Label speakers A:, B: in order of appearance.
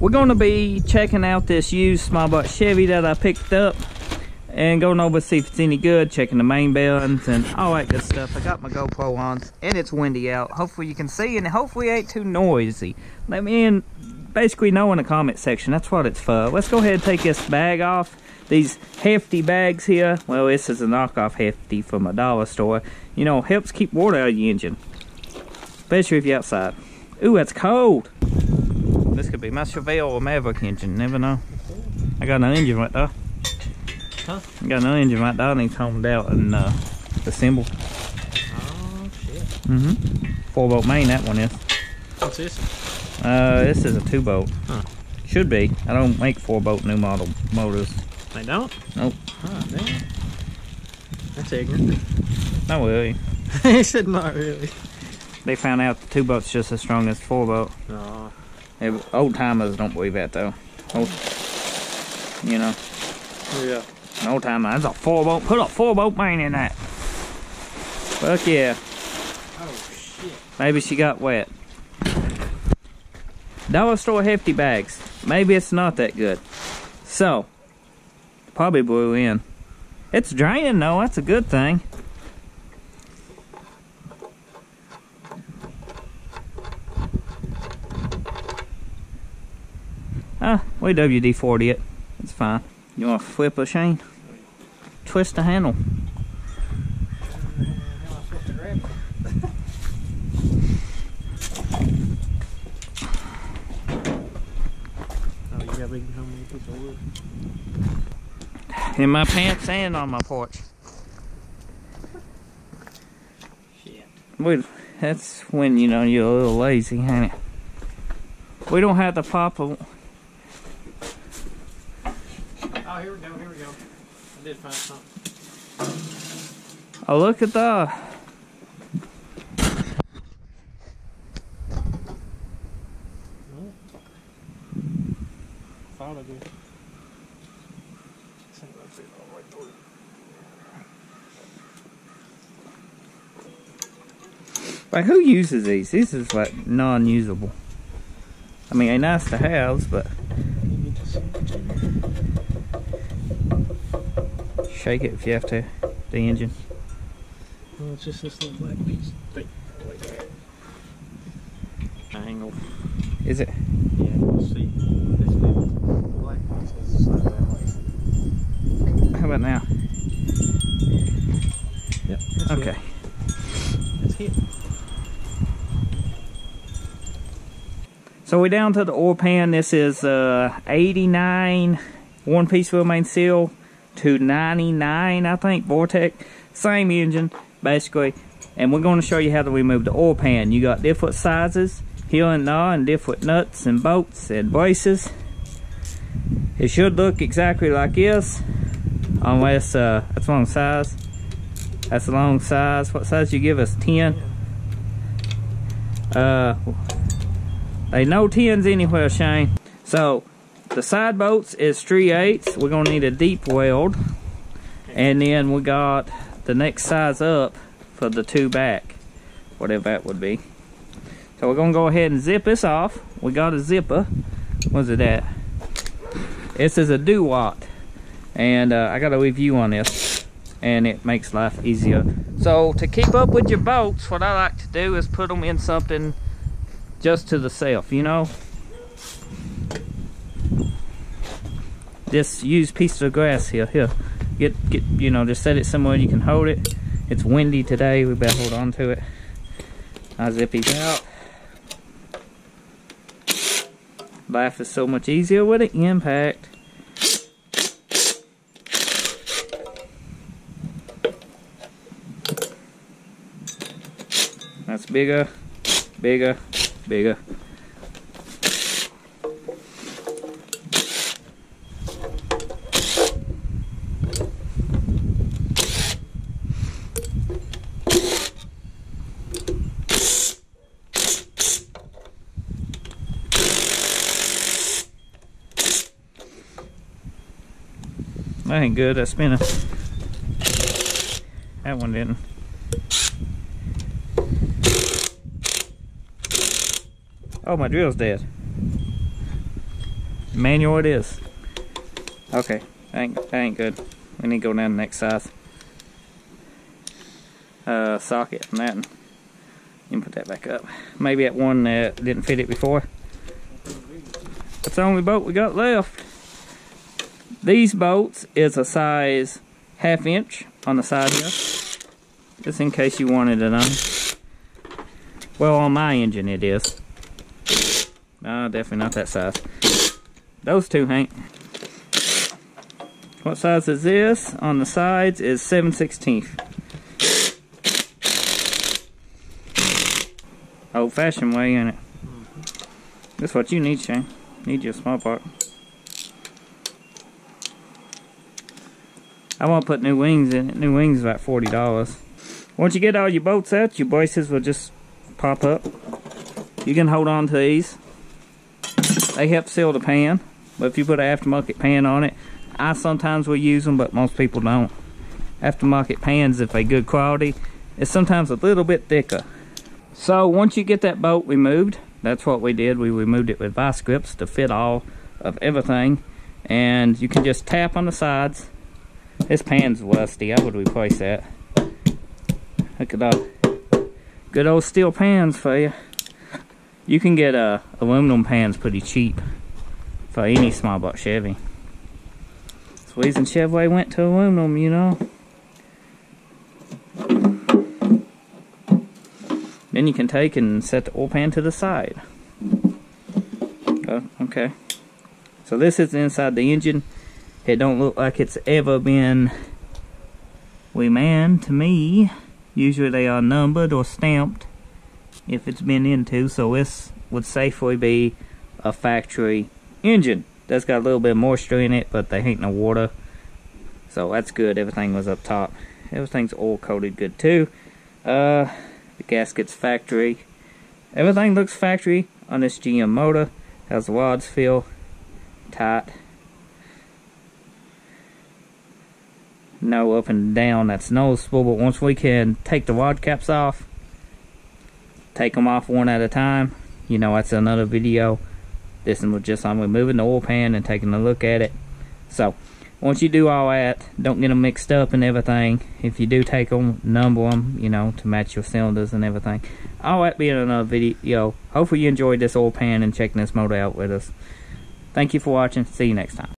A: we're gonna be checking out this used small block Chevy that I picked up and going over to see if it's any good, checking the main bearings and all that good stuff. I got my GoPro on and it's windy out. Hopefully you can see and hopefully it ain't too noisy. Let me in, basically know in the comment section. That's what it's for. Let's go ahead and take this bag off. These hefty bags here, well this is a knockoff hefty from a dollar store. You know, helps keep water out of the engine. Especially if you're outside. Ooh, that's cold. This could be my Chevelle or Maverick engine, never know. I got an engine right there.
B: Huh?
A: I got an engine right there and he's homed out and uh, assembled.
B: Oh shit.
A: Mm-hmm. Four bolt main that one is.
B: What's this?
A: Uh, this is a two bolt.
B: Huh.
A: Should be. I don't make four bolt new model motors.
B: They don't?
A: Nope.
B: Oh damn. That's ignorant.
A: Not really.
B: he said not really.
A: They found out the two bolt's just as strong as the four bolt.
B: No.
A: Old timers don't believe that though. Old, you know,
B: Yeah.
A: an old timer. That's a four bolt. Put a four bolt main in that. Fuck yeah.
B: Oh shit.
A: Maybe she got wet. Dollar store hefty bags. Maybe it's not that good. So, probably blew in. It's draining though, that's a good thing. Ah, we WD-40 it. It's fine. You want to flip a Shane? Twist the handle.
B: Oh, you got big homemade piece of wood.
A: In my pants and on my porch.
B: Shit.
A: We, that's when you know you're a little lazy, ain't it? We don't have to pop a.
B: Oh, Oh, here we go, here we go. I did find something.
A: Oh, look at that.
B: Thought I did. This ain't gonna fit all the way.
A: Like, who uses these? These is like non-usable. I mean, they're nice to have, but
B: You need to see.
A: Shake it if you have to. The engine.
B: Well, it's just this little black piece. Wait, wait. Angle.
A: Is it?
B: Yeah, we'll see. This little black piece is the that way.
A: How about now?
B: Yep.
A: Okay.
B: It. That's it.
A: So we're down to the oil pan. This is uh 89 one piece rear main seal to 99, I think, Vortec. Same engine, basically. And we're going to show you how to remove the oil pan. You got different sizes, heel and gnaw, and different nuts and bolts and braces. It should look exactly like this, unless uh, that's wrong size. That's the wrong size. What size you give us? 10? Uh, they no tens anywhere, Shane. So the side bolts is 3 eighths. We're gonna need a deep well. And then we got the next size up for the two back. Whatever that would be. So we're gonna go ahead and zip this off. We got a zipper. What's it at? This is a DeWalt. And uh, I got a review on this. And it makes life easier. So to keep up with your bolts, what I like to do is put them in something just to the self, you know? Just use piece of grass here, here. Get, get, you know, just set it somewhere you can hold it. It's windy today, we better hold on to it. I zip these out. Life is so much easier with an impact. That's bigger, bigger, bigger. That ain't good, that's spinning. That one didn't. Oh, my drill's dead. Manual it is. Okay, that ain't, that ain't good. We need to go down the next size. Uh, socket and that. You can put that back up. Maybe that one that didn't fit it before. That's the only boat we got left. These bolts is a size half inch on the side here. Just in case you wanted to know. Well, on my engine it is. No, definitely not that size. Those two, Hank. What size is this? On the sides is 7 16 Old fashioned way, ain't it? Mm-hmm. That's what you need, Shane. Need your small part. I want to put new wings in it. New wings about $40. Once you get all your bolts out, your braces will just pop up. You can hold on to these. They help seal the pan. But if you put an aftermarket pan on it, I sometimes will use them, but most people don't. Aftermarket pans, if they good quality, it's sometimes a little bit thicker. So once you get that bolt removed, that's what we did. We removed it with vice grips to fit all of everything. And you can just tap on the sides. This pan's rusty. I would replace that. Look at that. Good old steel pans for you. You can get uh, aluminum pans pretty cheap for any small block Chevy. Swedes and Chevrolet went to aluminum, you know. Then you can take and set the oil pan to the side. Oh, okay. So this is inside the engine. It don't look like it's ever been remanned to me. Usually they are numbered or stamped if it's been into. So this would safely be a factory engine. That's got a little bit of moisture in it, but there ain't no water. So that's good. Everything was up top. Everything's oil coated good too. Uh, the gaskets factory. Everything looks factory on this GM motor. How's the rods feel? Tight. No up and down, that's noticeable, but once we can take the rod caps off, take them off one at a time, you know that's another video. This one was just on removing the oil pan and taking a look at it. So, once you do all that, don't get them mixed up and everything. If you do take them, number them, you know, to match your cylinders and everything. All that be in another video. Hopefully you enjoyed this oil pan and checking this motor out with us. Thank you for watching. See you next time.